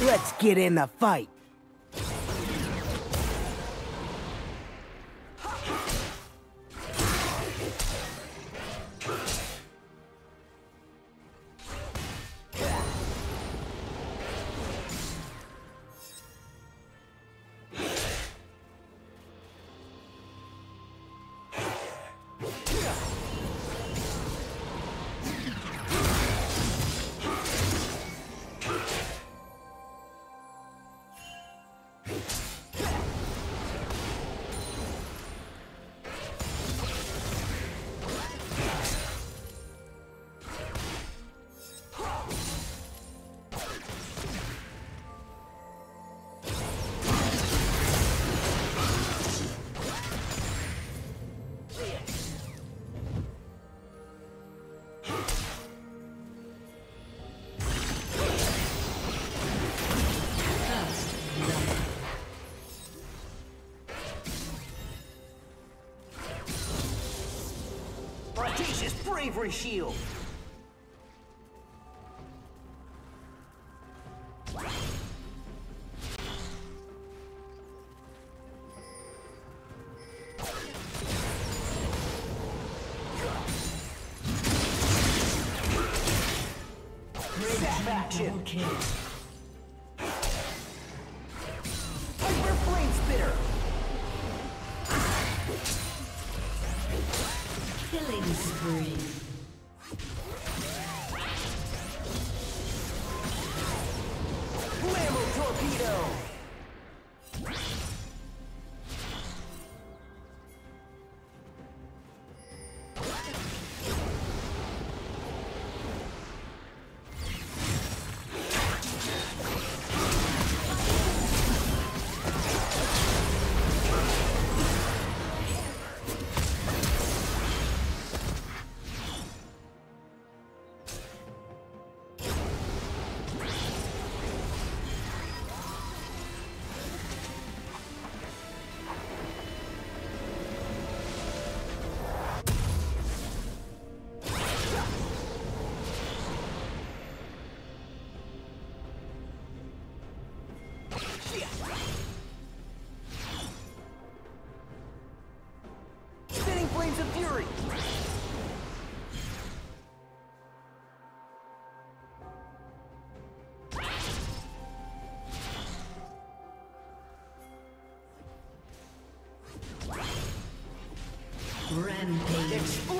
Let's get in the fight. bravery shield. killing spree.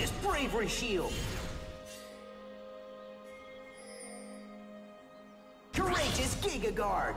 precious bravery shield! Courageous Giga Guard!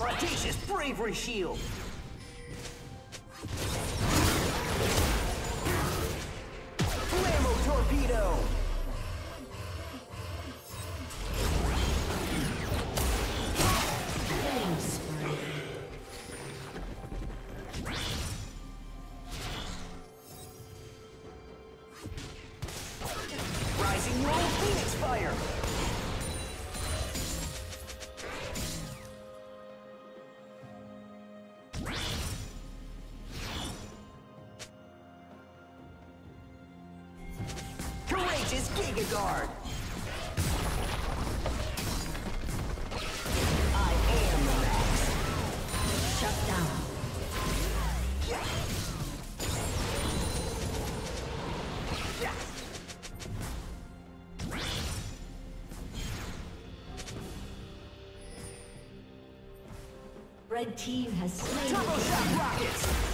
Prodigious bravery shield! Flammo torpedo! Giga Guard. I am the max. Shut down. Red team has slain. Turbo Shock Rockets.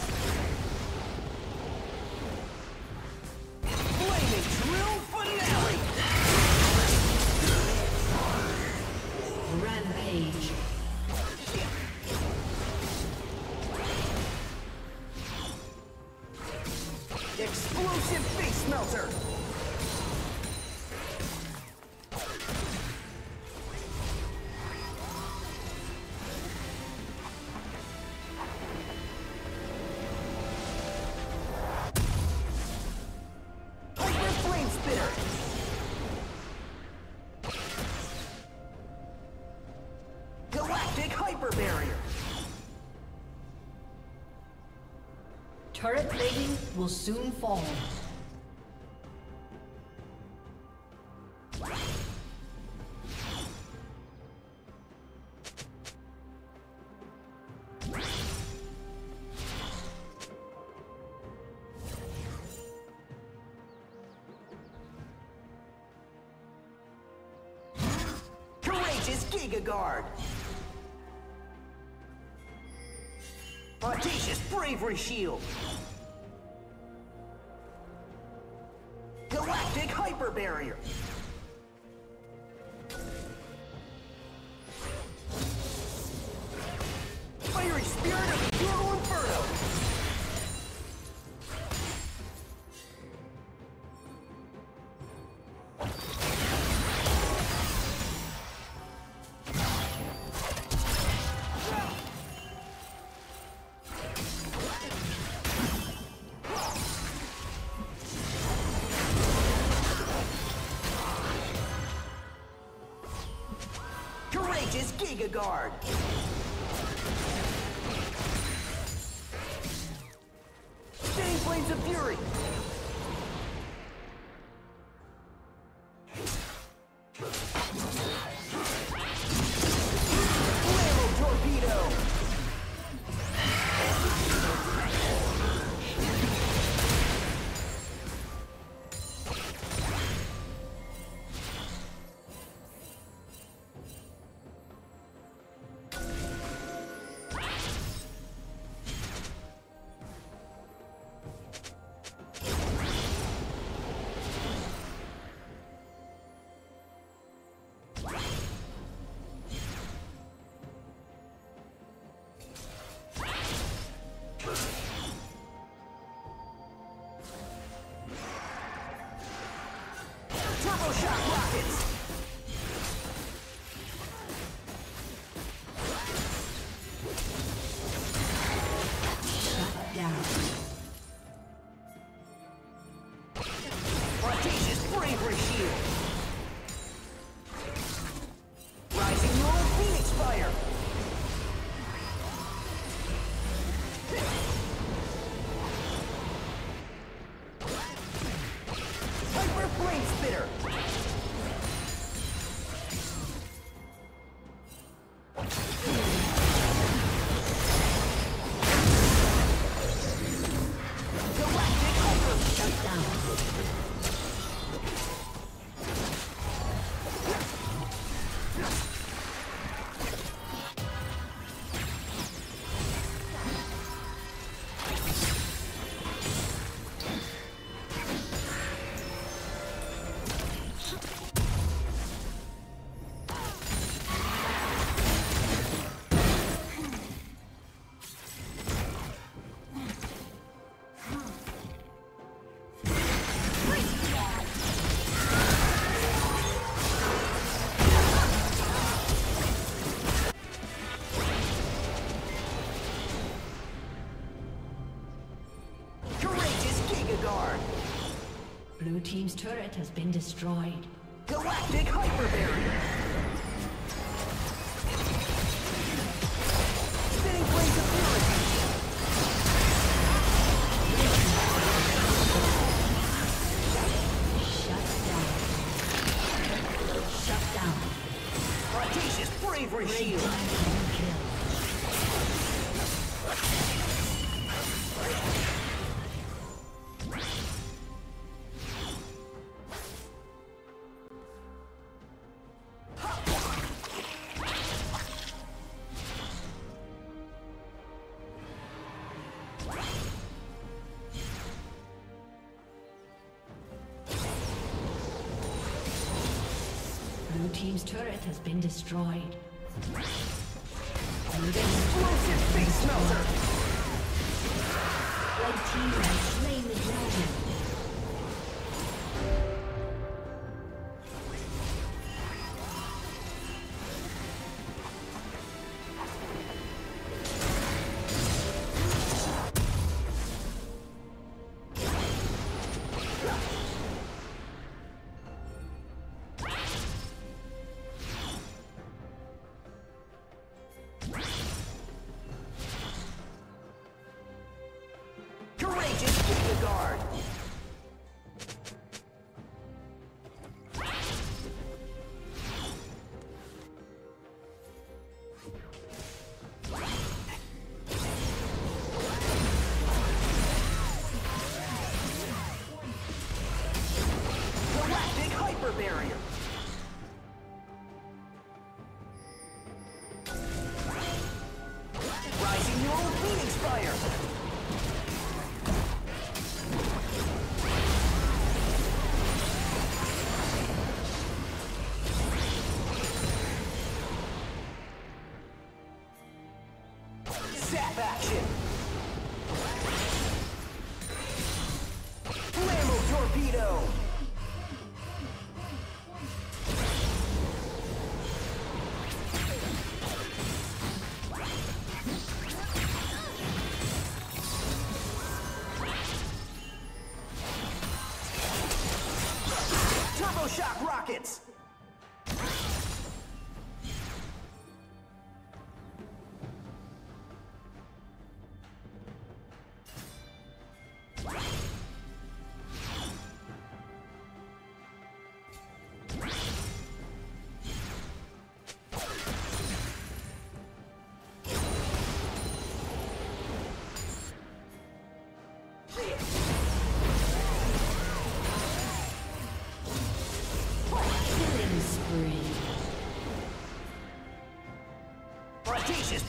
Turret plating will soon fall. Courageous Giga Guard. Audacious Bravery Shield. Galactic Hyper Barrier. Fiery Spirit Flames of Fury. Turbo Shock Rockets. team's turret has been destroyed. Galactic Hyper Barrier! Spinning Blades of Fury! Bravery Shield! been destroyed. Explosive face melter! Red team has barrier.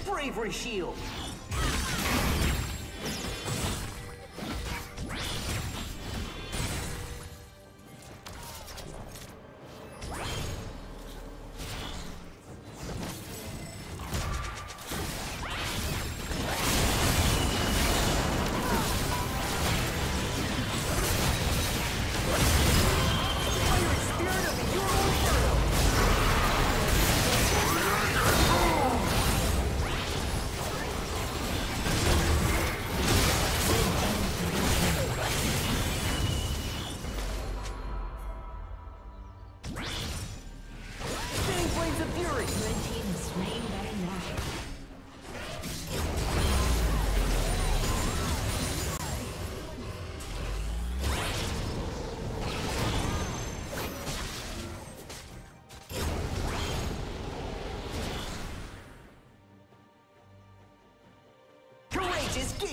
bravery shield.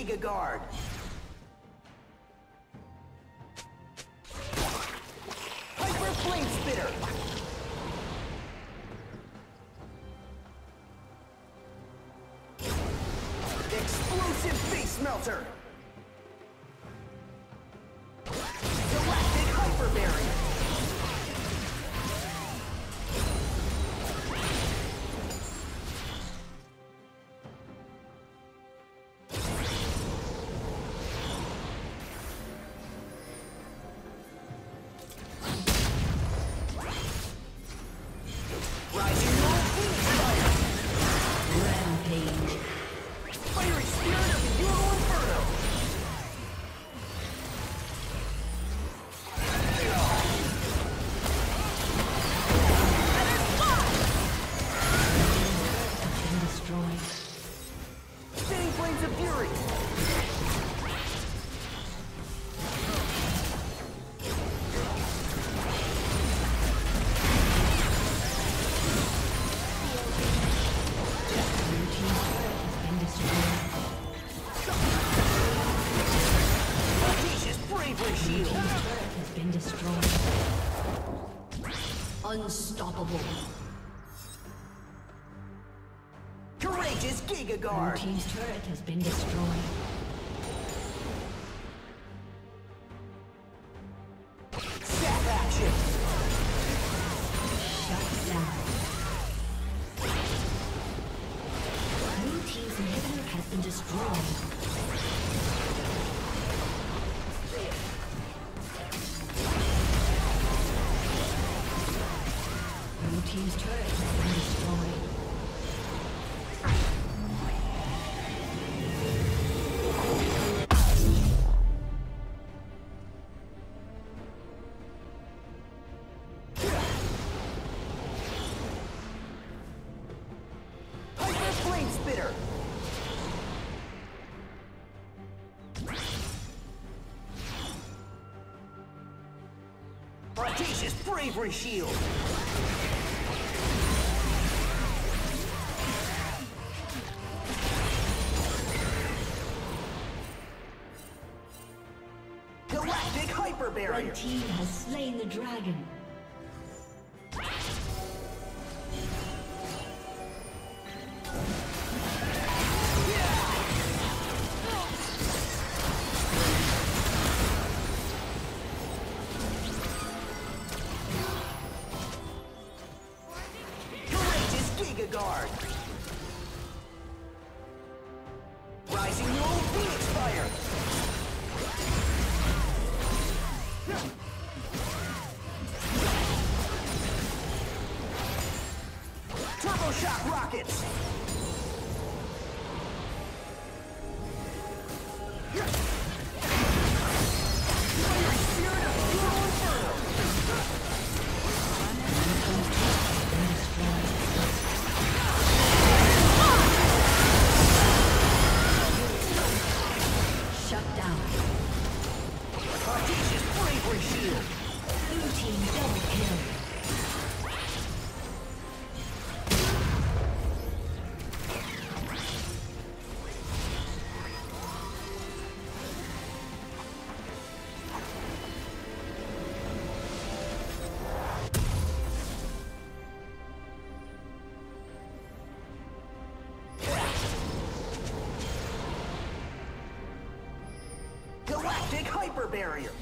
Giga Guard. Hyper Flame Spitter. Explosive Face Melter. Giga Guard. team's turret has been destroyed. Inhibitor has been destroyed. Bravery Shield. Galactic Hyper Barrier. Red team has slain the dragon. Barrier.